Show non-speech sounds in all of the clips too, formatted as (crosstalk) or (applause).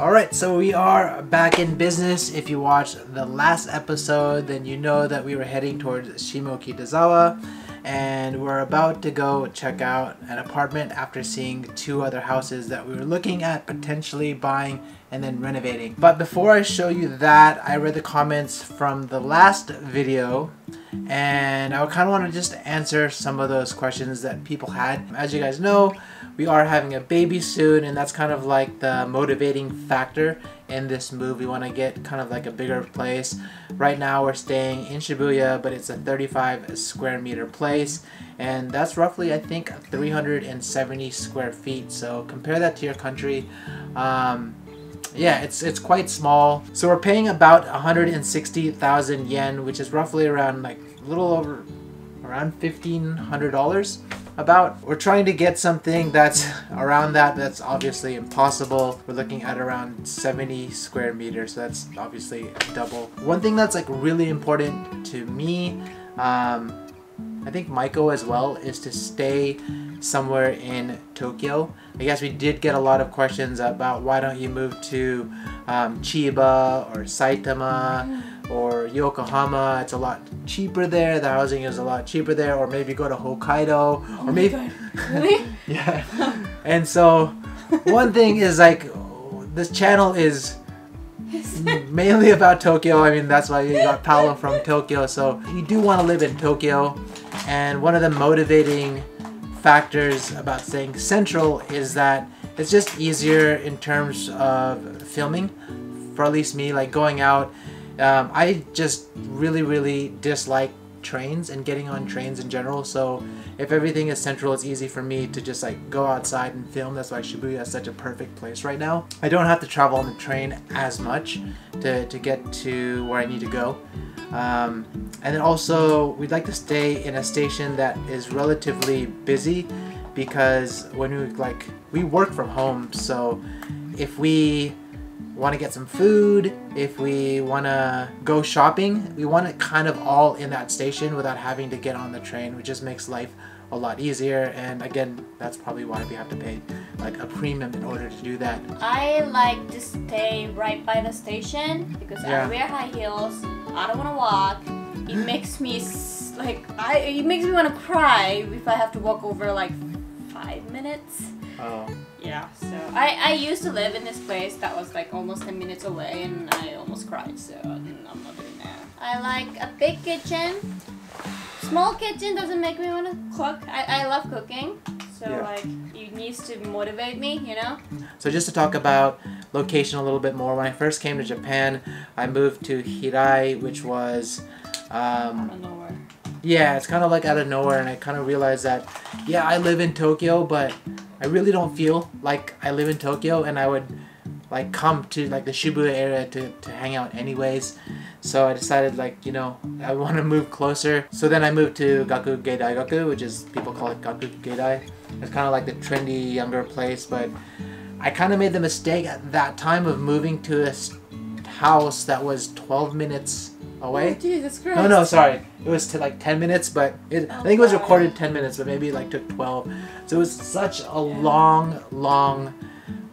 Alright, so we are back in business. If you watched the last episode, then you know that we were heading towards Shimokitazawa and we're about to go check out an apartment after seeing two other houses that we were looking at potentially buying and then renovating. But before I show you that, I read the comments from the last video and I kind of want to just answer some of those questions that people had. As you guys know, we are having a baby soon and that's kind of like the motivating factor in this move. We want to get kind of like a bigger place. Right now we're staying in Shibuya, but it's a 35 square meter place and that's roughly I think 370 square feet. So compare that to your country. Um, yeah, it's it's quite small. So we're paying about 160,000 yen, which is roughly around like a little over around $1,500 about. We're trying to get something that's around that. That's obviously impossible. We're looking at around 70 square meters. So that's obviously double. One thing that's like really important to me, um, I think Maiko as well, is to stay somewhere in Tokyo. I guess we did get a lot of questions about why don't you move to um, Chiba or Saitama Yokohama. It's a lot cheaper there. The housing is a lot cheaper there. Or maybe go to Hokkaido. Oh or maybe (laughs) really? yeah. And so one thing is like this channel is (laughs) mainly about Tokyo. I mean that's why you got Paolo from Tokyo. So you do want to live in Tokyo. And one of the motivating factors about staying central is that it's just easier in terms of filming for at least me like going out um, i just really really dislike trains and getting on trains in general. So if everything is central it's easy for me to just like go outside and film. That's why shibuya is such a perfect place right now. I don't have to travel on the train as much to, to get to where i need to go. Um, and then also we'd like to stay in a station that is relatively busy because when we like we work from home. So if we want to get some food if we want to go shopping we want it kind of all in that station without having to get on the train which just makes life a lot easier and again that's probably why we have to pay like a premium in order to do that I like to stay right by the station because Yeah. I wear high heels. I don't want to walk. It (laughs) makes me like I. It makes me want to cry if I have to walk over like five minutes. Oh Yeah. So I I used to live in this place that was like almost ten minutes away, and I almost cried. So I'm not doing that. I like a big kitchen. Small kitchen doesn't make me want to cook. I, I love cooking. So Yeah. like it needs to motivate me, you know. So just to talk about location a little bit more, when I first came to Japan, I moved to Hirai, which was, Out um, of nowhere. yeah, it's kind of like out of nowhere, and I kind of realized that, yeah, I live in Tokyo, but I really don't feel like I live in Tokyo, and I would like come to like the Shibuya area to, to hang out anyways. So I decided like, you know, I want to move closer. So then I moved to Gakugei Daigaku, which is people call it Gakugei Dai. It's kind of like the trendy younger place, but I kind of made the mistake at that time of moving to a house that was 12 minutes away. Oh, Jesus Christ. No, no, sorry. It was t- like 10 minutes, but it, I Oh, think it was recorded 10 minutes, but maybe it like took 12. So it was such a long, long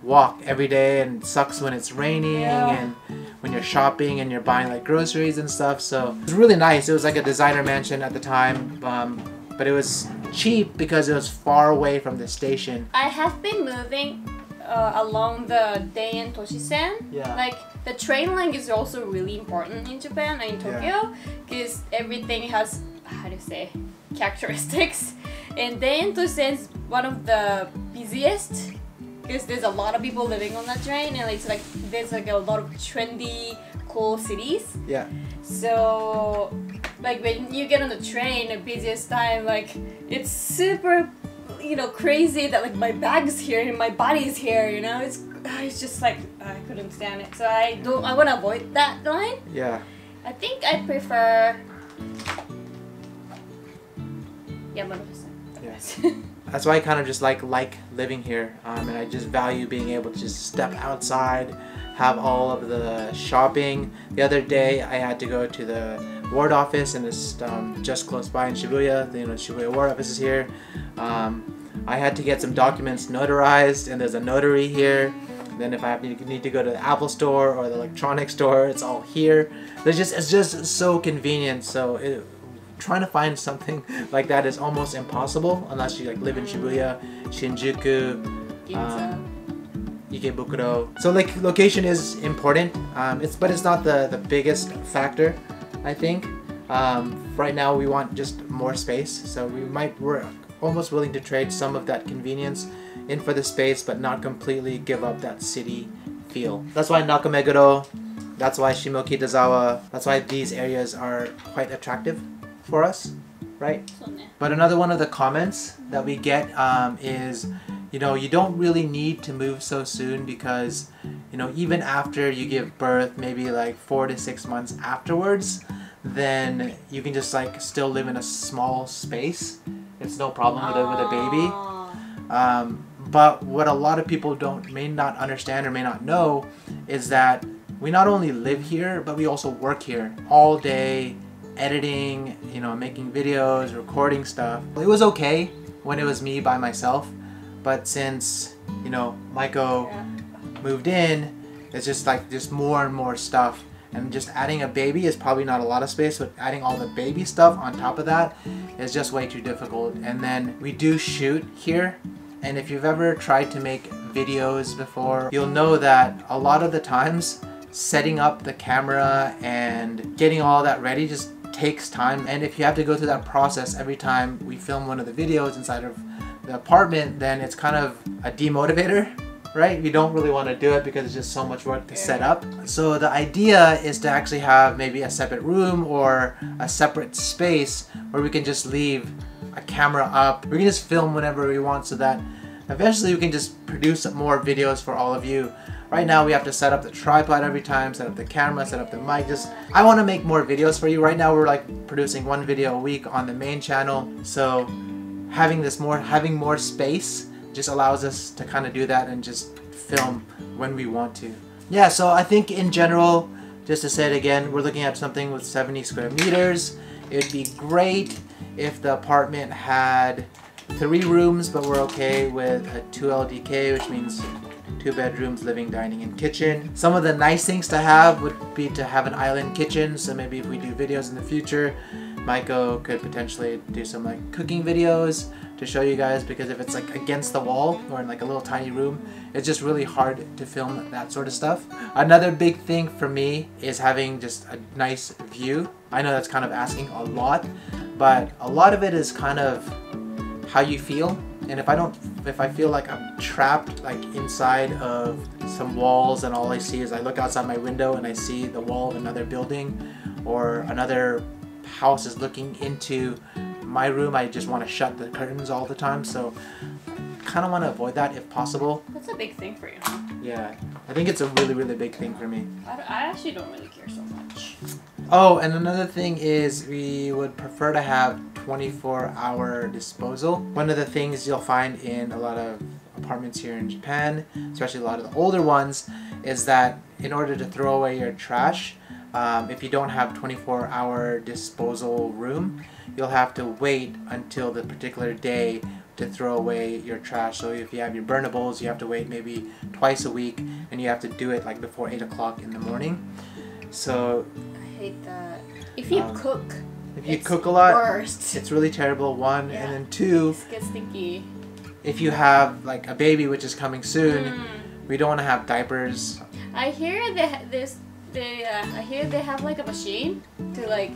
walk every day, and it sucks when it's raining Yeah. and when you're shopping and you're buying like groceries and stuff. So it was really nice. It was like a designer mansion at the time, um, but it was cheap because it was far away from the station. I have been moving uh, along the Denen Toshisen. Yeah. Like the train line is also really important in Japan and in Tokyo because everything has how do you say characteristics. (laughs) And then Toshisen is one of the busiest because there's a lot of people living on that train and it's like there's like a lot of trendy cool cities. Yeah. So, like when you get on the train, the busiest time, like it's super, you know, crazy that like my bag's here and my body's here. You know, it's it's just like I couldn't stand it. So I don't. I want to avoid that line. Yeah. I think I prefer. Yamanote-sen. Yes. That's why I kind of just like like living here, um, and I just value being able to just step outside, have all of the shopping. The other day, I had to go to the ward office, and it's um, just close by in Shibuya. The, you know, Shibuya ward office is here. Um, I had to get some documents notarized, and there's a notary here. Then if I need to go to the Apple store or the electronics store, it's all here. There's just it's just so convenient. So it, trying to find something (laughs) like that is almost impossible unless you like live in Shibuya, Shinjuku, Ginza. Ikebukuro. So like location is important. Um, it's but it's not the the biggest factor, I think. Um, right now we want just more space, so we might we're almost willing to trade some of that convenience in for the space, but not completely give up that city feel. That's why Nakameguro, that's why Shimokitazawa, that's why these areas are quite attractive for us, right? But another one of the comments that we get um, is, you know, you don't really need to move so soon because, you know, even after you give birth, maybe like four to six months afterwards, then you can just like still live in a small space it's no problem with a, with a baby. Ah. Um, but what a lot of people don't may not understand or may not know is that we not only live here, but we also work here all day, editing, you know, making videos, recording stuff. It was okay when it was me by myself, but since you know Maiko Yeah. moved in, it's just like just more and more stuff. And just adding a baby is probably not a lot of space, but adding all the baby stuff on top of that is just way too difficult. And then we do shoot here. And if you've ever tried to make videos before, you'll know that a lot of the times setting up the camera and getting all that ready just takes time. And if you have to go through that process every time we film one of the videos inside of the apartment, then it's kind of a demotivator right? We don't really want to do it because it's just so much work to set up. So the idea is to actually have maybe a separate room or a separate space where we can just leave a camera up. We can just film whenever we want so that eventually we can just produce more videos for all of you. Right now we have to set up the tripod every time, set up the camera, set up the mic. Just I want to make more videos for you. Right now we're like producing one video a week on the main channel. So having this more having more space just allows us to kind of do that and just film when we want to. Yeah, so I think in general, just to say it again, we're looking at something with 70 square meters. It'd be great if the apartment had three rooms, but we're okay with a 2 LDK, which means two bedrooms, living, dining, and kitchen. Some of the nice things to have would be to have an island kitchen, so maybe if we do videos in the future, Maiko could potentially do some like cooking videos to show you guys because if it's like against the wall or in like a little tiny room, it's just really hard to film that sort of stuff. Another big thing for me is having just a nice view. I know that's kind of asking a lot, but a lot of it is kind of how you feel. And if I don't, if I feel like I'm trapped like inside of some walls and all I see is I look outside my window and I see the wall of another building or another house is looking into my room, I just want to shut the curtains all the time. So kind of want to avoid that if possible. That's a big thing for you. Huh? Yeah, I think it's a really, really big thing for me. I, I actually don't really care so much. Oh, and another thing is we would prefer to have 24 hour disposal. One of the things you'll find in a lot of apartments here in Japan, especially a lot of the older ones, is that in order to throw away your trash, um, if you don't have 24 hour disposal room, you'll have to wait until the particular day to throw away your trash. So if you have your burnables, you have to wait maybe twice a week, and you have to do it like before 8 o'clock in the morning. So I hate that. If you Um, cook, if you cook a lot, worst. it's really terrible. One, Yeah. and then two, It gets sticky. if you have like a baby which is coming soon, Mm. we don't want to have diapers. I hear that this they uh, I hear they have like a machine to like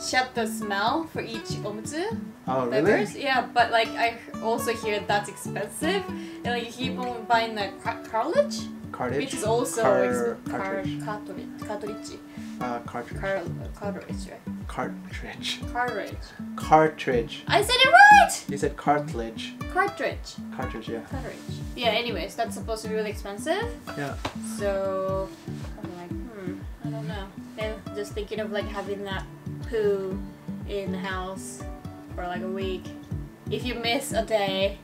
shut the smell for each omutsu Oh, really? diapers. Yeah, but like I also hear that's expensive, and like you keep on buying the car- cartilage, Cartridge. which is also Car- ex- car- cartridge. cartridge, cartridge, Uh, cartridge. car- cartridge, right? cartridge. Cartridge. Cartridge. I said it right. You said cartilage. Cartridge. Cartridge, yeah. Cartridge. Yeah. Anyways, that's supposed to be really expensive. Yeah. So I don't know. And just thinking of like having that poo in the house for like a week. If you miss a day,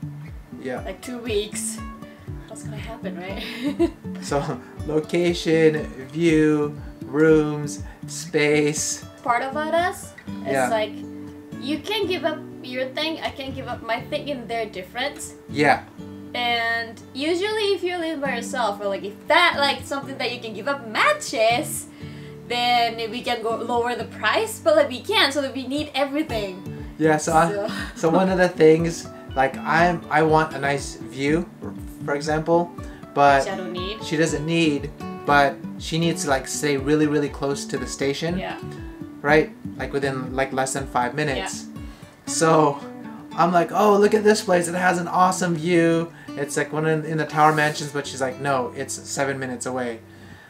Yeah. like two weeks, what's gonna happen, right? (laughs) So, location, view, rooms, space. Part about us, it's Yeah. like you can give up your thing, I can give up my thing, and they're different. Yeah. And usually, if you're living by yourself, or like if that like something that you can give up matches, then we can go lower the price. But like we can't, so that we need everything. Yeah, so I, So- (laughs) so one of the things like I'm I want a nice view, for example, but Shadow need. she doesn't need, but she needs to like stay really really close to the station, Yeah. right? Like within like less than five minutes. Yeah. So I'm like, oh look at this place! It has an awesome view. It's like one in, in the Tower Mansions, but she's like, no, it's seven minutes away.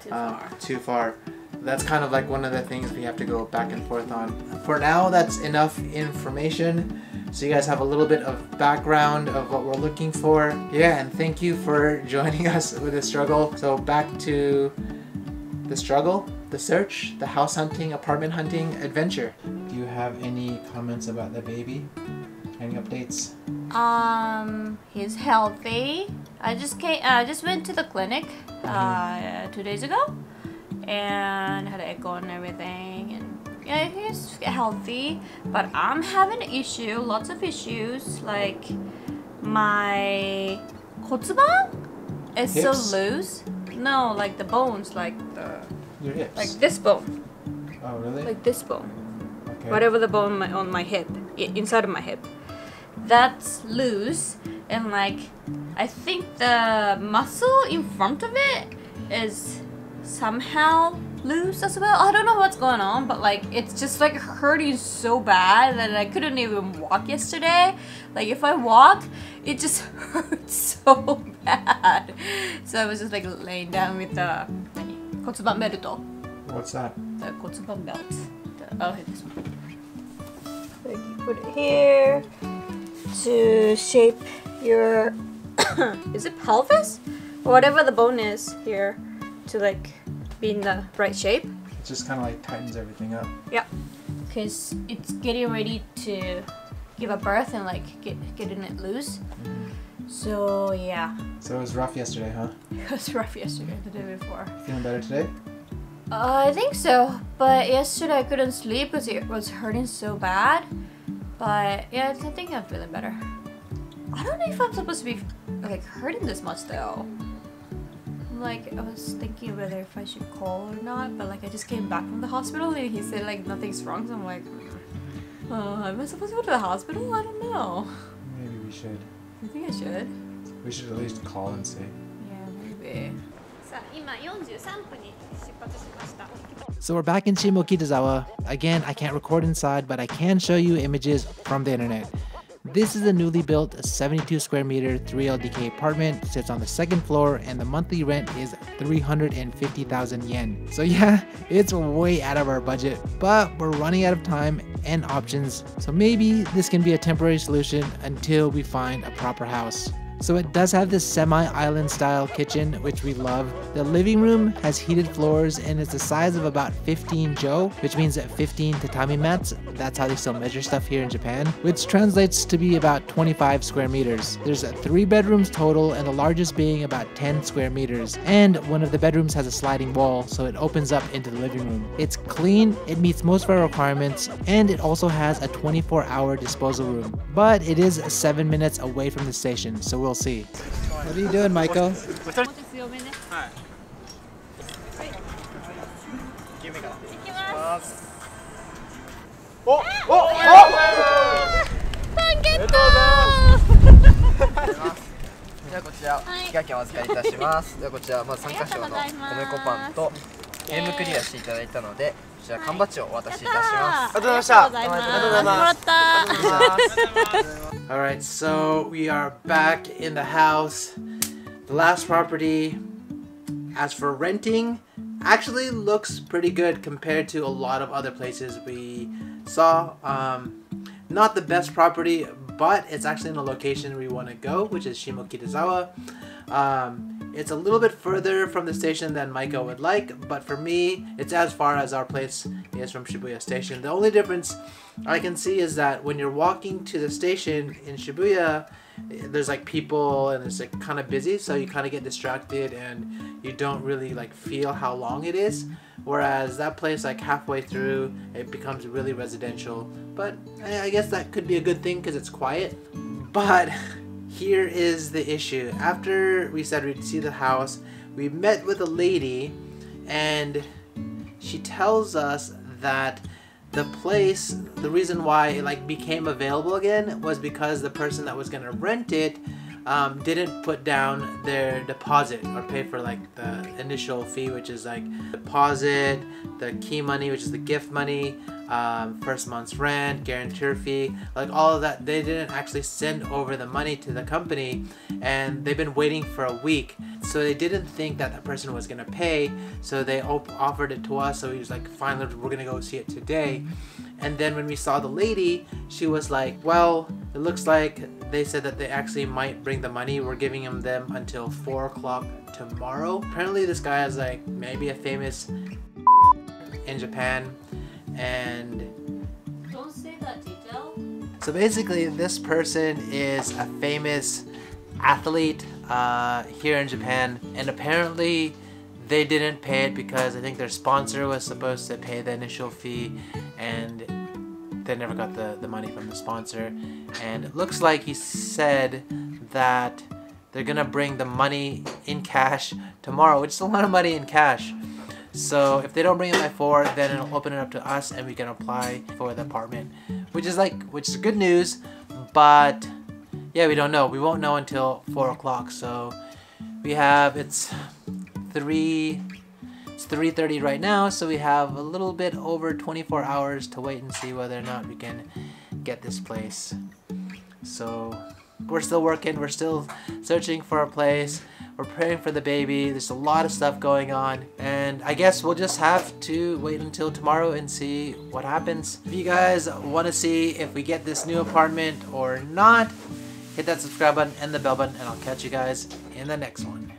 Too um, far. too far. That's kind of like one of the things we have to go back and forth on. For now, that's enough information. So you guys have a little bit of background of what we're looking for. Yeah, and thank you for (laughs) joining us with the struggle. So back to the struggle, the search, the house hunting, apartment hunting adventure. Do you have any comments about the baby? Any updates? Um, he's healthy. I just came. I just went to the clinic uh, two days ago, and had an echo and everything. And yeah, he's healthy. But I'm having an issue. Lots of issues. Like my 骨盤 is so loose. No, like the bones, like the Your hips. like this bone, oh, really? like this bone. okay. whatever the bone my, on my hip inside of my hip that's loose and like i think the muscle in front of it is somehow loose as well. I don't know what's going on, but like it's just like hurting so bad that I couldn't even walk yesterday. Like if I walk, it just (laughs) hurts so bad. So I was just like laying down with the kotsuban belt. What's that? The kotsuban belt. The, oh, hit this one. Like you put it here to shape your, (coughs) is it pelvis? Or whatever the bone is here to like be in the right shape. It just kind of like tightens everything up. Yeah. Because it's getting ready to give a birth and like get getting it loose. So yeah, So it was rough yesterday, huh? (laughs) it was rough yesterday, the day before. Feeling better today? Uh, I think so, but yesterday I couldn't sleep because it was hurting so bad. But yeah, I think I'm feeling better. I don't know if I'm supposed to be like hurting this much though like I was thinking whether if I should call or not, but like I just came back from the hospital and he said like nothing's wrong, so I'm like, uh, am I supposed to go to the hospital? I don't know. Maybe we should. You think I should? We should at least call and see. Yeah, maybe. So we're back in Shimokitazawa. Again, I can't record inside, but I can show you images from the internet. This is a newly built 72 square meter 3LDK apartment, sits on the second floor, and the monthly rent is 350,000 yen. So yeah, (laughs) it's way out of our budget, but we're running out of time and options, so maybe this can be a temporary solution until we find a proper house. So it does have this semi-island style kitchen, which we love. The living room has heated floors and it's the size of about 15 jo, which means that 15 tatami mats. That's how they still measure stuff here in Japan, which translates to be about 25 square meters. There's three bedrooms total and the largest being about 10 square meters. And one of the bedrooms has a sliding wall, so it opens up into the living room. It's clean, it meets most of our requirements, and it also has a 24 hour disposal room. But it is seven minutes away from the station, so we'll see. What are you doing, Michael? もうちょっと強めね。はい。い。きます。おおおターゲットじゃあこちらはい。お預かりい。たしますではこちらまず参加賞の米粉パンとゲームクリアしてい。ただい。たのでじゃあ缶バッジをお渡しいたします。ありがとうございました。ありがとうございます。ありがとうございます。Alright, so we are back in the house. The last property, as for renting, actually looks pretty good compared to a lot of other places we saw. Um, not the best property, but it's actually in a location we want to go, which is Shimokitazawa. Um, it's a little bit further from the station than Maiko would like, but for me, it's as far as our place is from Shibuya Station. The only difference I can see is that when you're walking to the station in Shibuya, there's like people and it's like kind of busy, so you kind of get distracted and you don't really like feel how long it is. Whereas that place, like halfway through, it becomes really residential. But I I guess that could be a good thing because it's quiet. But (laughs) here is the issue. After we said we'd see the house, we met with a lady, and she tells us that the place, the reason why it like became available again was because the person that was gonna rent it um, didn't put down their deposit or pay for like the initial fee, which is like deposit, the key money, which is the gift money, um, first month's rent, guarantor fee, like all of that. They didn't actually send over the money to the company, and they've been waiting for a week. So they didn't think that that person was gonna pay, so they offered it to us. So we was like, finally, we're gonna go see it today. And then when we saw the lady, she was like, well, it looks like they said that they actually might bring the money. We're giving them them until four o'clock tomorrow. Apparently, this guy is like maybe a famous in Japan, and Don't say that detail. so basically, this person is a famous athlete uh, here in Japan, and apparently they didn't pay it because I think their sponsor was supposed to pay the initial fee, and they never got the, the money from the sponsor. And it looks like he said that they're gonna bring the money in cash tomorrow, which is a lot of money in cash. So if they don't bring it by four, then it'll open it up to us and we can apply for the apartment, which is like, which is good news, but yeah, we don't know. We won't know until four o'clock. So we have it's three. It's 3:30 right now, so we have a little bit over 24 hours to wait and see whether or not we can get this place. So we're still working. We're still searching for a place. We're praying for the baby. There's a lot of stuff going on. And I guess we'll just have to wait until tomorrow and see what happens. If you guys want to see if we get this new apartment or not, hit that subscribe button and the bell button, and I'll catch you guys in the next one.